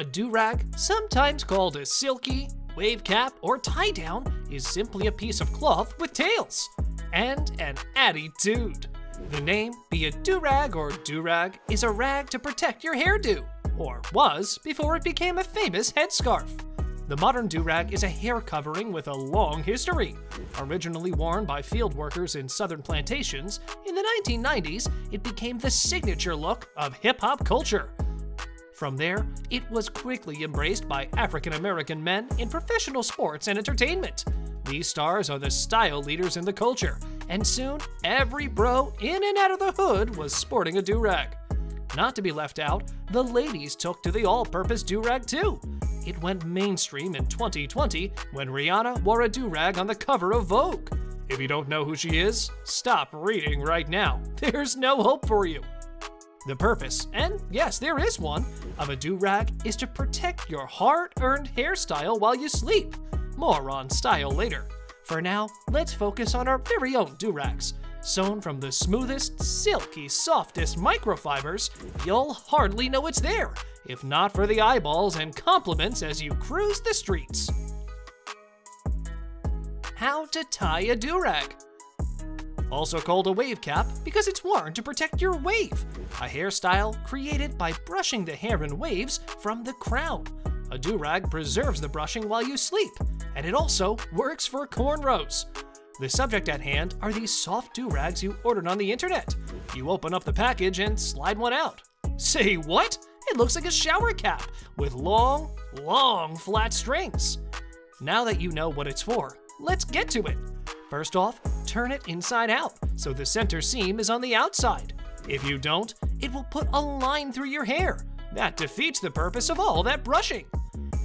A do-rag, sometimes called a silky, wave cap, or tie down, is simply a piece of cloth with tails and an attitude. The name, be it do-rag or do-rag, is a rag to protect your hairdo, or was before it became a famous headscarf. The modern do-rag is a hair covering with a long history. Originally worn by field workers in southern plantations, in the 1990s it became the signature look of hip-hop culture. From there, it was quickly embraced by African American men in professional sports and entertainment. These stars are the style leaders in the culture, and soon every bro in and out of the hood was sporting a do-rag. Not to be left out, the ladies took to the all-purpose do-rag too. It went mainstream in 2020 when Rihanna wore a do-rag on the cover of Vogue. If you don't know who she is, stop reading right now. There's no hope for you. The purpose, and yes, there is one, of a do-rag is to protect your hard-earned hairstyle while you sleep. More on style later. For now, let's focus on our very own do-rags. Sewn from the smoothest, silky, softest microfibers, you'll hardly know it's there, if not for the eyeballs and compliments as you cruise the streets. How to tie a do-rag. Also called a wave cap because it's worn to protect your wave, a hairstyle created by brushing the hair in waves from the crown. A do-rag preserves the brushing while you sleep, and it also works for cornrows. The subject at hand are these soft do-rags you ordered on the internet. You open up the package and slide one out. Say what? It looks like a shower cap with long, long flat strings. Now that you know what it's for, let's get to it. First off, turn it inside out so the center seam is on the outside. If you don't, it will put a line through your hair. That defeats the purpose of all that brushing.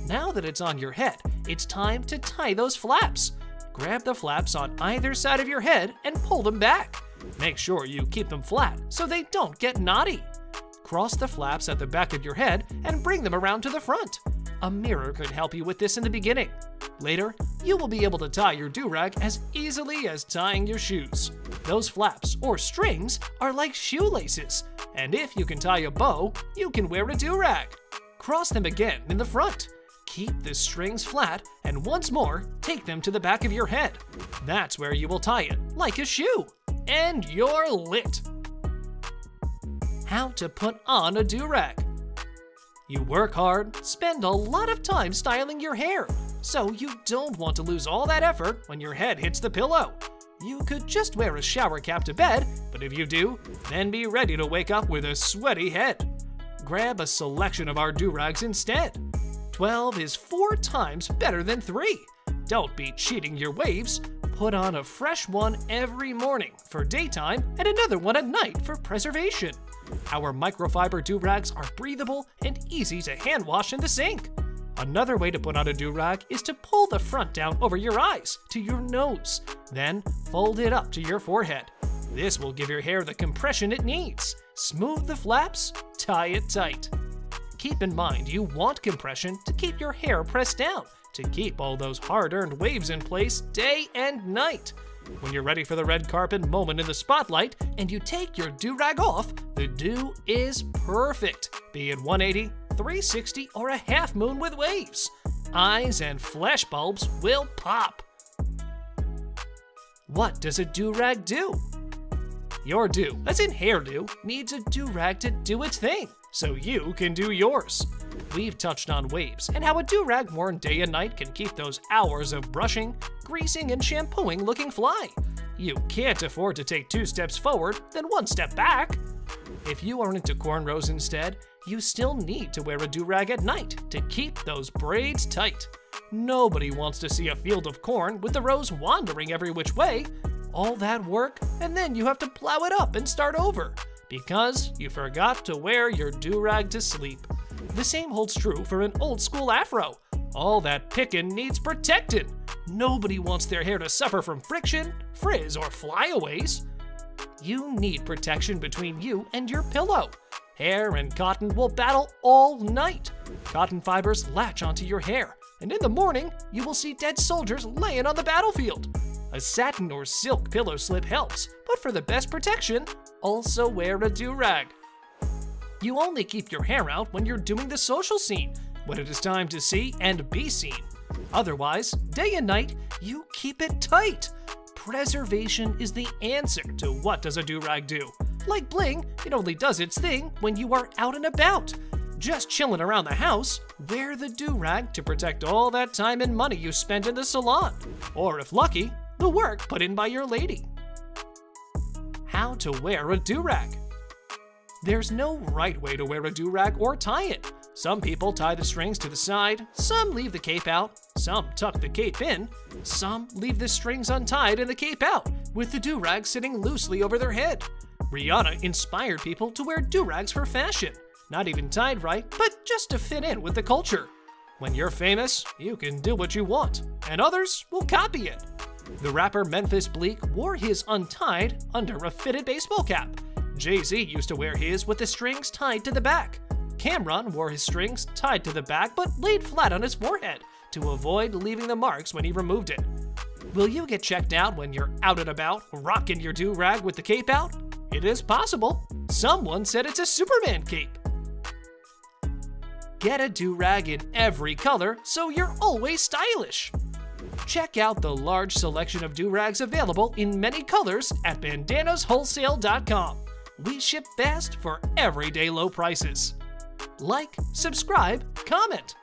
Now that it's on your head, it's time to tie those flaps. Grab the flaps on either side of your head and pull them back. Make sure you keep them flat so they don't get knotty. Cross the flaps at the back of your head and bring them around to the front. A mirror could help you with this in the beginning. Later, you will be able to tie your do-rag as easily as tying your shoes. Those flaps, or strings, are like shoelaces, and if you can tie a bow, you can wear a do-rag. Cross them again in the front. Keep the strings flat, and once more, take them to the back of your head. That's where you will tie it, like a shoe. And you're lit! How to put on a do-rag. You work hard, spend a lot of time styling your hair, so you don't want to lose all that effort when your head hits the pillow. You could just wear a shower cap to bed, but if you do, then be ready to wake up with a sweaty head. Grab a selection of our do-rags instead. 12 is four times better than three. Don't be cheating your waves. Put on a fresh one every morning for daytime and another one at night for preservation. Our microfiber do-rags are breathable and easy to hand wash in the sink. Another way to put on a do-rag is to pull the front down over your eyes to your nose, then fold it up to your forehead. This will give your hair the compression it needs. Smooth the flaps, tie it tight. Keep in mind you want compression to keep your hair pressed down, to keep all those hard-earned waves in place day and night. When you're ready for the red carpet moment in the spotlight and you take your do-rag off, the do is perfect, be it 180, 360, or a half moon with waves. Eyes and flash bulbs will pop. What does a do-rag do? Your do, as in hairdo, needs a do-rag to do its thing, so you can do yours. We've touched on waves and how a do-rag worn day and night can keep those hours of brushing, greasing, and shampooing looking fly. You can't afford to take two steps forward, then one step back. If you are into cornrows instead, you still need to wear a do-rag at night to keep those braids tight. Nobody wants to see a field of corn with the rows wandering every which way. All that work, and then you have to plow it up and start over because you forgot to wear your do-rag to sleep. The same holds true for an old school afro. All that pickin' needs protected. Nobody wants their hair to suffer from friction, frizz, or flyaways. You need protection between you and your pillow. Hair and cotton will battle all night. Cotton fibers latch onto your hair, and in the morning, you will see dead soldiers laying on the battlefield. A satin or silk pillow slip helps, but for the best protection, also wear a do-rag. You only keep your hair out when you're doing the social scene, when it is time to see and be seen. Otherwise, day and night, you keep it tight. Preservation is the answer to what does a do-rag do. Like bling, it only does its thing when you are out and about. Just chilling around the house, wear the do-rag to protect all that time and money you spent in the salon. Or if lucky, the work put in by your lady. How to wear a do-rag. There's no right way to wear a do-rag or tie it. Some people tie the strings to the side, some leave the cape out, some tuck the cape in, some leave the strings untied and the cape out, with the do-rag sitting loosely over their head. Rihanna inspired people to wear do-rags for fashion, not even tied right, but just to fit in with the culture. When you're famous, you can do what you want, and others will copy it. The rapper Memphis Bleek wore his untied under a fitted baseball cap. Jay-Z used to wear his with the strings tied to the back. Cam'ron wore his strings tied to the back but laid flat on his forehead to avoid leaving the marks when he removed it. Will you get checked out when you're out and about, rocking your do-rag with the cape out? It is possible. Someone said it's a Superman cape. Get a do-rag in every color so you're always stylish. Check out the large selection of do-rags available in many colors at bandanaswholesale.com. We ship fast for everyday low prices like, subscribe, comment.